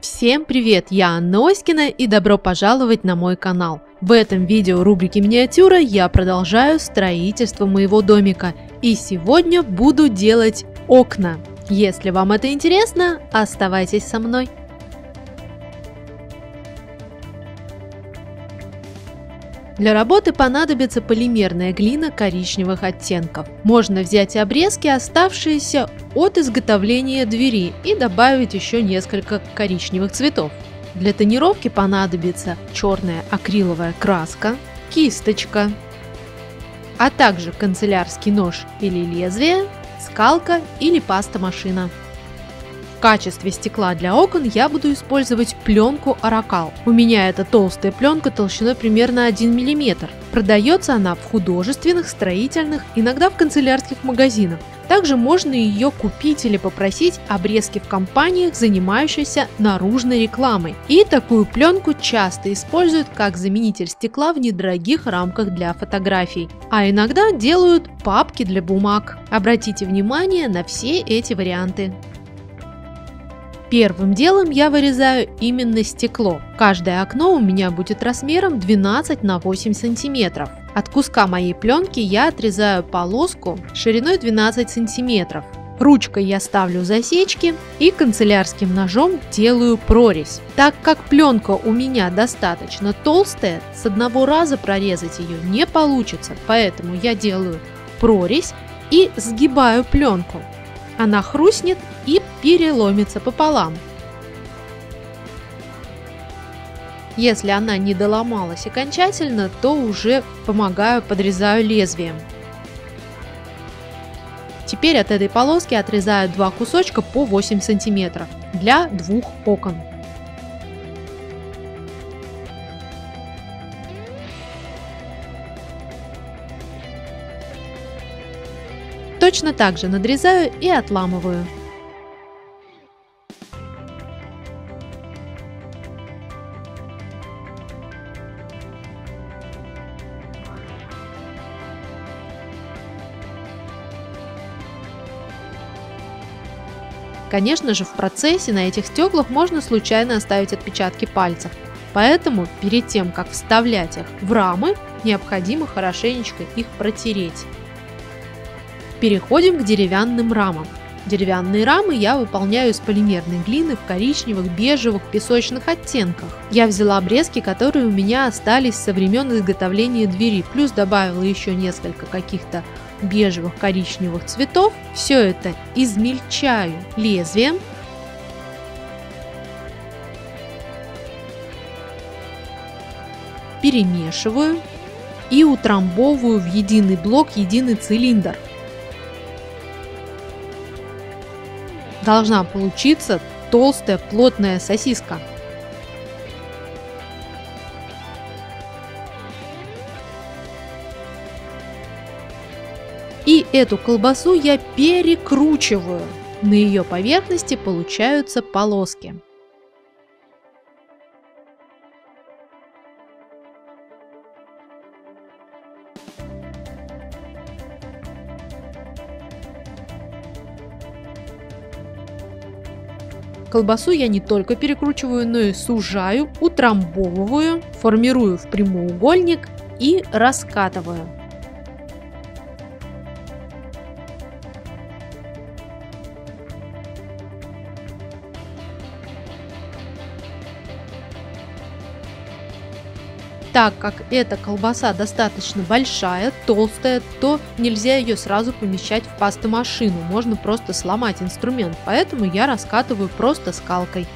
Всем привет, я Анна Оськина и добро пожаловать на мой канал. В этом видео рубрики миниатюра я продолжаю строительство моего домика и сегодня буду делать окна. Если вам это интересно, оставайтесь со мной. Для работы понадобится полимерная глина коричневых оттенков. Можно взять обрезки, оставшиеся от изготовления двери и добавить еще несколько коричневых цветов. Для тонировки понадобится черная акриловая краска, кисточка, а также канцелярский нож или лезвие, скалка или паста-машина. В качестве стекла для окон я буду использовать пленку Аракал. У меня это толстая пленка толщиной примерно 1 мм. Продается она в художественных, строительных, иногда в канцелярских магазинах. Также можно ее купить или попросить обрезки в компаниях, занимающихся наружной рекламой. И такую пленку часто используют как заменитель стекла в недорогих рамках для фотографий. А иногда делают папки для бумаг. Обратите внимание на все эти варианты. Первым делом я вырезаю именно стекло. Каждое окно у меня будет размером 12 на 8 сантиметров. От куска моей пленки я отрезаю полоску шириной 12 сантиметров. Ручкой я ставлю засечки и канцелярским ножом делаю прорезь. Так как пленка у меня достаточно толстая, с одного раза прорезать ее не получится, поэтому я делаю прорезь и сгибаю пленку. Она хрустнет и переломится пополам. Если она не доломалась окончательно, то уже помогаю, подрезаю лезвием. Теперь от этой полоски отрезаю два кусочка по 8 сантиметров для двух окон. Точно так же надрезаю и отламываю. Конечно же, в процессе на этих стеклах можно случайно оставить отпечатки пальцев, поэтому перед тем, как вставлять их в рамы, необходимо хорошенечко их протереть. Переходим к деревянным рамам. Деревянные рамы я выполняю из полимерной глины в коричневых, бежевых, песочных оттенках. Я взяла обрезки, которые у меня остались со времен изготовления двери, плюс добавила еще несколько каких-то бежевых коричневых цветов. Все это измельчаю лезвием. Перемешиваю и утрамбовываю в единый блок, единый цилиндр. Должна получиться толстая плотная сосиска. И эту колбасу я перекручиваю. На ее поверхности получаются полоски. Колбасу я не только перекручиваю, но и сужаю, утрамбовываю, формирую в прямоугольник и раскатываю. Так как эта колбаса достаточно большая, толстая, то нельзя ее сразу помещать в пастомашину, можно просто сломать инструмент, поэтому я раскатываю просто скалкой.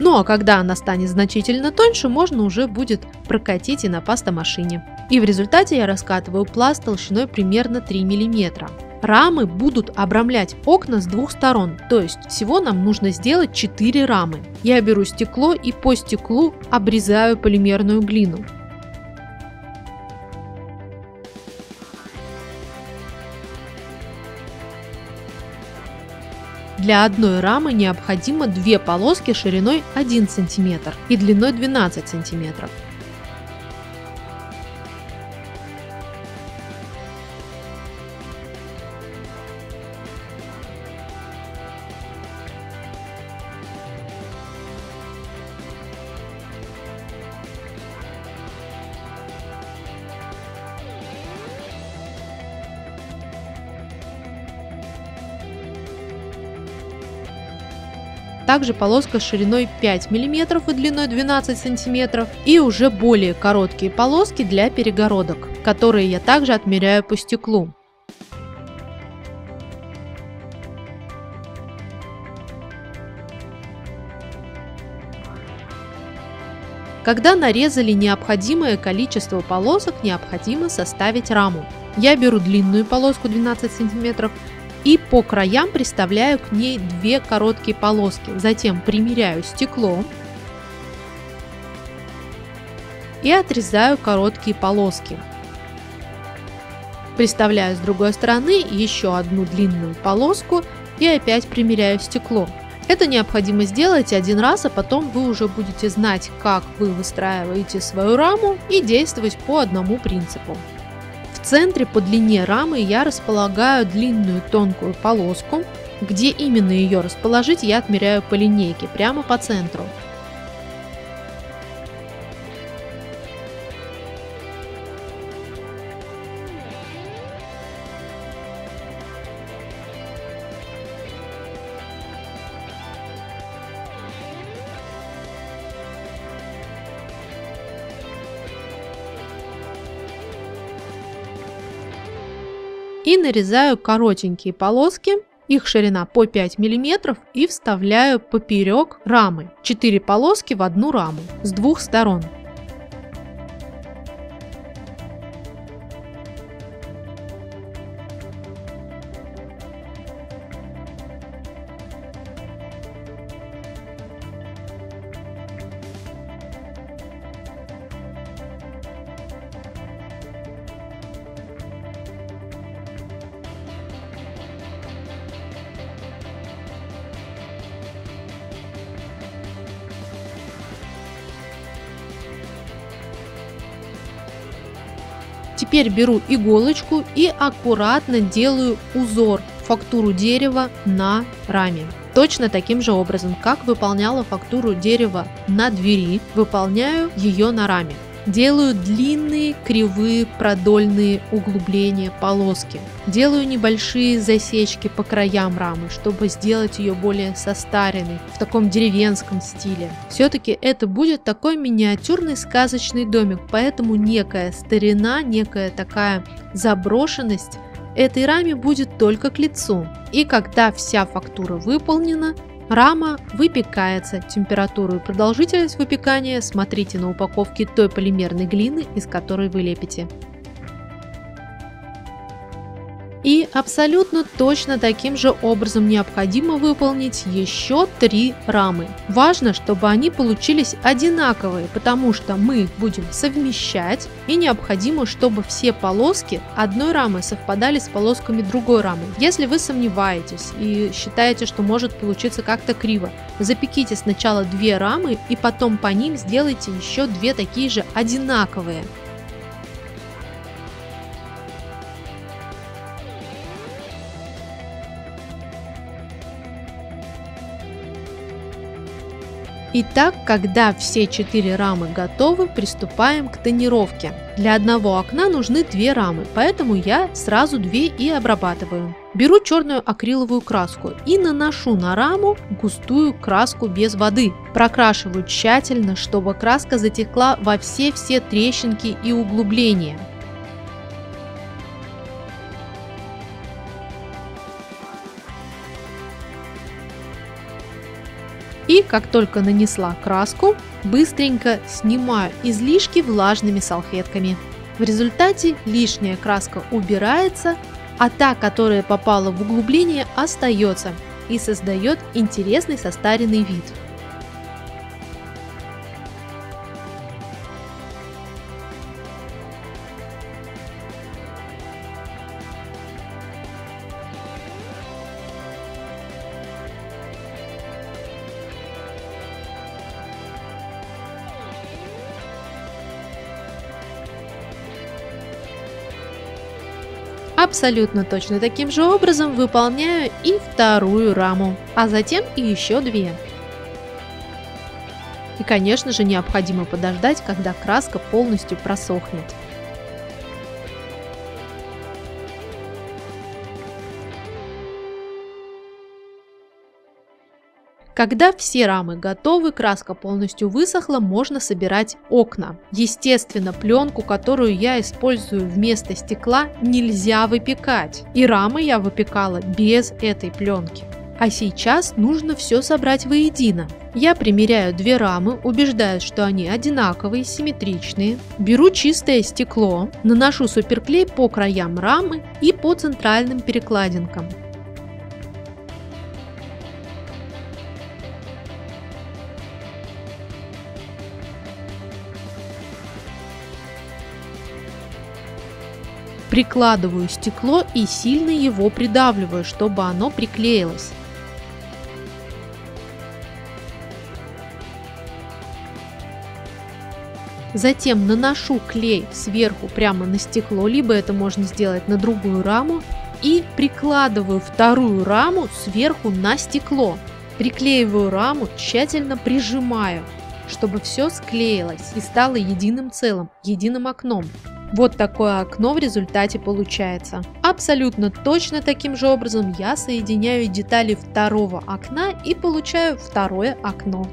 Ну а когда она станет значительно тоньше, можно уже будет прокатить и на пастомашине. И в результате я раскатываю пласт толщиной примерно 3 мм. Рамы будут обрамлять окна с двух сторон, то есть всего нам нужно сделать 4 рамы. Я беру стекло и по стеклу обрезаю полимерную глину. Для одной рамы необходимо две полоски шириной 1 см и длиной 12 см. Также полоска шириной 5 мм и длиной 12 см и уже более короткие полоски для перегородок, которые я также отмеряю по стеклу. Когда нарезали необходимое количество полосок, необходимо составить раму. Я беру длинную полоску 12 см и по краям приставляю к ней две короткие полоски. Затем примеряю стекло и отрезаю короткие полоски. Приставляю с другой стороны еще одну длинную полоску и опять примеряю стекло. Это необходимо сделать один раз, а потом вы уже будете знать, как вы выстраиваете свою раму и действовать по одному принципу. В центре по длине рамы я располагаю длинную тонкую полоску. Где именно ее расположить, я отмеряю по линейке, прямо по центру. И нарезаю коротенькие полоски, их ширина по 5 мм и вставляю поперек рамы. 4 полоски в одну раму с двух сторон. Теперь беру иголочку и аккуратно делаю узор, фактуру дерева на раме. Точно таким же образом, как выполняла фактуру дерева на двери, выполняю ее на раме. Делаю длинные кривые продольные углубления полоски. Делаю небольшие засечки по краям рамы, чтобы сделать ее более состаренной, в таком деревенском стиле. Все-таки это будет такой миниатюрный сказочный домик, поэтому некая старина, некая такая заброшенность этой раме будет только к лицу. И когда вся фактура выполнена, Рама выпекается. Температуру и продолжительность выпекания смотрите на упаковке той полимерной глины, из которой вы лепите. И абсолютно точно таким же образом необходимо выполнить еще три рамы. Важно, чтобы они получились одинаковые, потому что мы их будем совмещать и необходимо, чтобы все полоски одной рамы совпадали с полосками другой рамы. Если вы сомневаетесь и считаете, что может получиться как-то криво, запеките сначала две рамы и потом по ним сделайте еще две такие же одинаковые. Итак, когда все четыре рамы готовы, приступаем к тонировке. Для одного окна нужны две рамы, поэтому я сразу две и обрабатываю. Беру черную акриловую краску и наношу на раму густую краску без воды. Прокрашиваю тщательно, чтобы краска затекла во все-все трещинки и углубления. И как только нанесла краску, быстренько снимаю излишки влажными салфетками. В результате лишняя краска убирается, а та, которая попала в углубление, остается и создает интересный состаренный вид. Абсолютно точно таким же образом выполняю и вторую раму, а затем и еще две. И конечно же необходимо подождать, когда краска полностью просохнет. Когда все рамы готовы, краска полностью высохла, можно собирать окна. Естественно, пленку, которую я использую вместо стекла, нельзя выпекать. И рамы я выпекала без этой пленки. А сейчас нужно все собрать воедино. Я примеряю две рамы, убеждаюсь, что они одинаковые, симметричные. Беру чистое стекло, наношу суперклей по краям рамы и по центральным перекладинкам. Прикладываю стекло и сильно его придавливаю, чтобы оно приклеилось. Затем наношу клей сверху прямо на стекло, либо это можно сделать на другую раму, и прикладываю вторую раму сверху на стекло. Приклеиваю раму, тщательно прижимаю, чтобы все склеилось и стало единым целым, единым окном. Вот такое окно в результате получается. Абсолютно точно таким же образом я соединяю детали второго окна и получаю второе окно.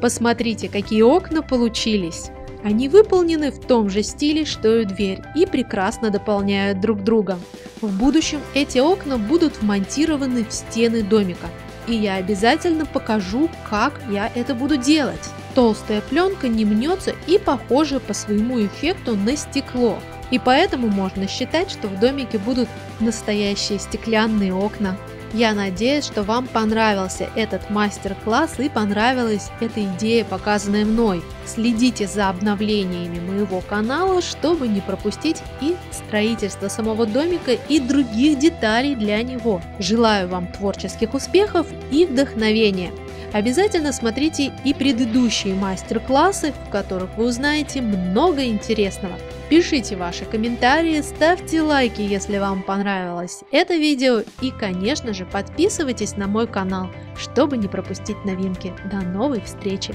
Посмотрите, какие окна получились! Они выполнены в том же стиле, что и дверь, и прекрасно дополняют друг друга. В будущем эти окна будут вмонтированы в стены домика, и я обязательно покажу, как я это буду делать. Толстая пленка не мнется и похожа по своему эффекту на стекло. И поэтому можно считать, что в домике будут настоящие стеклянные окна. Я надеюсь, что вам понравился этот мастер-класс и понравилась эта идея, показанная мной. Следите за обновлениями моего канала, чтобы не пропустить и строительство самого домика и других деталей для него. Желаю вам творческих успехов и вдохновения! Обязательно смотрите и предыдущие мастер-классы, в которых вы узнаете много интересного. Пишите ваши комментарии, ставьте лайки, если вам понравилось это видео и, конечно же, подписывайтесь на мой канал, чтобы не пропустить новинки. До новой встречи!